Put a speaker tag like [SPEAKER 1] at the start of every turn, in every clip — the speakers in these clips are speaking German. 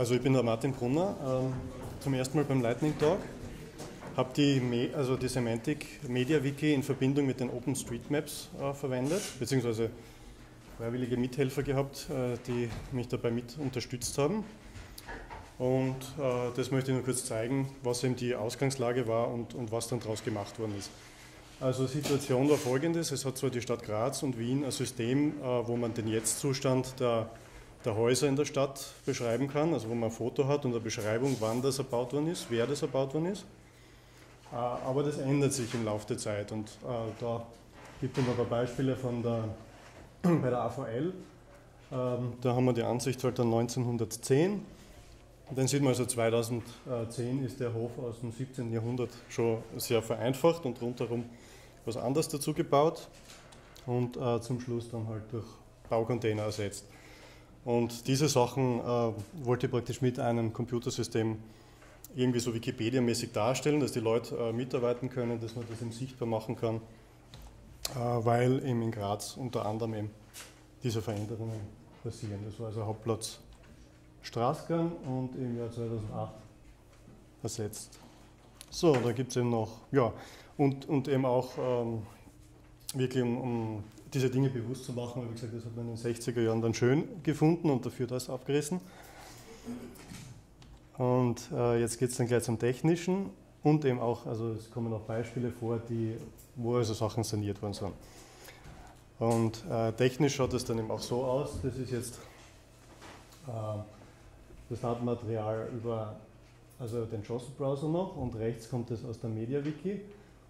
[SPEAKER 1] Also ich bin der Martin Brunner, ähm, zum ersten Mal beim Lightning Talk. Habe die, also die Semantic Media Wiki in Verbindung mit den OpenStreetMaps äh, verwendet, beziehungsweise freiwillige Mithelfer gehabt, äh, die mich dabei mit unterstützt haben. Und äh, das möchte ich nur kurz zeigen, was eben die Ausgangslage war und, und was dann daraus gemacht worden ist. Also die Situation war folgendes, es hat zwar die Stadt Graz und Wien ein System, äh, wo man den Jetzt-Zustand der der Häuser in der Stadt beschreiben kann, also wo man ein Foto hat und eine Beschreibung, wann das erbaut worden ist, wer das erbaut worden ist. Äh, aber das ändert sich im Laufe der Zeit und äh, da gibt es ein paar Beispiele von der, bei der AVL. Ähm, da haben wir die Ansicht halt dann 1910. dann sieht man also 2010 ist der Hof aus dem 17. Jahrhundert schon sehr vereinfacht und rundherum was anderes dazu gebaut und äh, zum Schluss dann halt durch Baucontainer ersetzt. Und diese Sachen äh, wollte ich praktisch mit einem Computersystem irgendwie so Wikipedia-mäßig darstellen, dass die Leute äh, mitarbeiten können, dass man das eben sichtbar machen kann, äh, weil eben in Graz unter anderem eben diese Veränderungen passieren. Das war also Hauptplatz Straßgang und im Jahr 2008 ersetzt. So, da gibt es eben noch, ja, und, und eben auch ähm, wirklich um, um diese Dinge bewusst zu machen. Wie gesagt, das hat man in den 60er Jahren dann schön gefunden und dafür das abgerissen. Und äh, jetzt geht es dann gleich zum Technischen und eben auch, also es kommen auch Beispiele vor, die, wo also Sachen saniert worden sind. Und äh, technisch schaut es dann eben auch so aus, das ist jetzt äh, das Datenmaterial über also den JOS-Browser noch und rechts kommt es aus der MediaWiki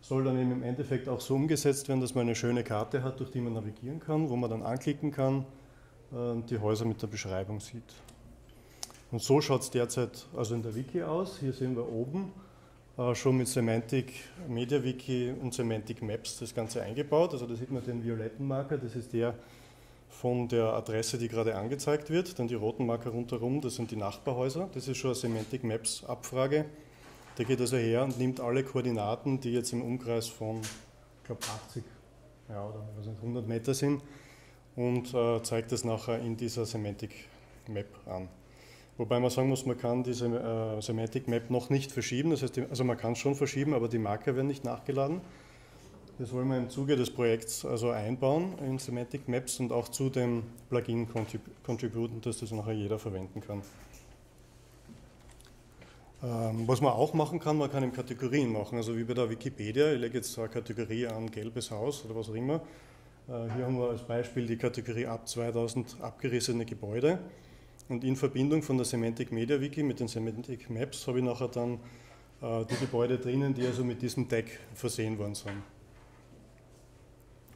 [SPEAKER 1] soll dann eben im Endeffekt auch so umgesetzt werden, dass man eine schöne Karte hat, durch die man navigieren kann, wo man dann anklicken kann und die Häuser mit der Beschreibung sieht. Und so schaut es derzeit also in der Wiki aus. Hier sehen wir oben äh, schon mit Semantic Media Wiki und Semantic Maps das Ganze eingebaut. Also da sieht man den violetten Marker, das ist der von der Adresse, die gerade angezeigt wird. Dann die roten Marker rundherum, das sind die Nachbarhäuser. Das ist schon eine Semantic Maps Abfrage der geht also her und nimmt alle Koordinaten, die jetzt im Umkreis von, ich glaube, 80 ja, oder 100 Meter sind und äh, zeigt das nachher in dieser Semantic Map an. Wobei man sagen muss, man kann diese äh, Semantic Map noch nicht verschieben. Das heißt, also man kann es schon verschieben, aber die Marker werden nicht nachgeladen. Das wollen wir im Zuge des Projekts also einbauen in Semantic Maps und auch zu dem Plugin contributen, dass das nachher jeder verwenden kann. Ähm, was man auch machen kann, man kann in Kategorien machen, also wie bei der Wikipedia, ich lege jetzt eine Kategorie an gelbes Haus oder was auch immer. Äh, hier haben wir als Beispiel die Kategorie ab 2000 abgerissene Gebäude und in Verbindung von der Semantic Media Wiki mit den Semantic Maps habe ich nachher dann äh, die Gebäude drinnen, die also mit diesem Tag versehen worden sind.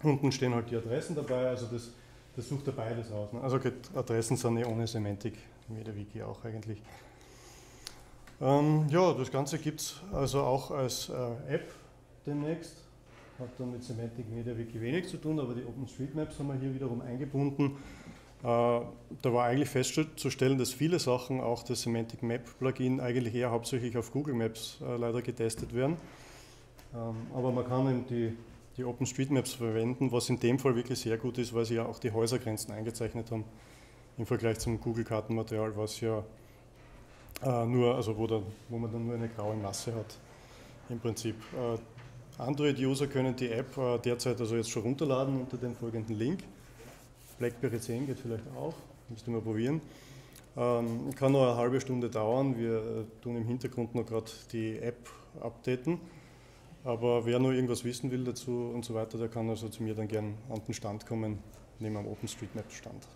[SPEAKER 1] Unten stehen halt die Adressen dabei, also das, das sucht er beides aus. Ne? Also Adressen sind ja ohne Semantic Media Wiki auch eigentlich. Ähm, ja, das Ganze gibt es also auch als äh, App demnächst. Hat dann mit Semantic Media Wiki wenig zu tun, aber die OpenStreetMaps haben wir hier wiederum eingebunden. Äh, da war eigentlich festzustellen, dass viele Sachen, auch das Semantic Map Plugin, eigentlich eher hauptsächlich auf Google Maps äh, leider getestet werden. Ähm, aber man kann eben die, die OpenStreetMaps verwenden, was in dem Fall wirklich sehr gut ist, weil sie ja auch die Häusergrenzen eingezeichnet haben im Vergleich zum Google-Kartenmaterial, was ja äh, nur, also wo, dann, wo man dann nur eine graue Masse hat im Prinzip. Äh, Android-User können die App äh, derzeit also jetzt schon runterladen unter dem folgenden Link. BlackBerry 10 geht vielleicht auch, müsste man probieren. Ähm, kann noch eine halbe Stunde dauern. Wir äh, tun im Hintergrund noch gerade die App updaten. Aber wer nur irgendwas wissen will dazu und so weiter, der kann also zu mir dann gern an den Stand kommen, neben am OpenStreetMap-Stand.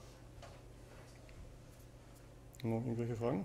[SPEAKER 1] Noch irgendwelche Fragen?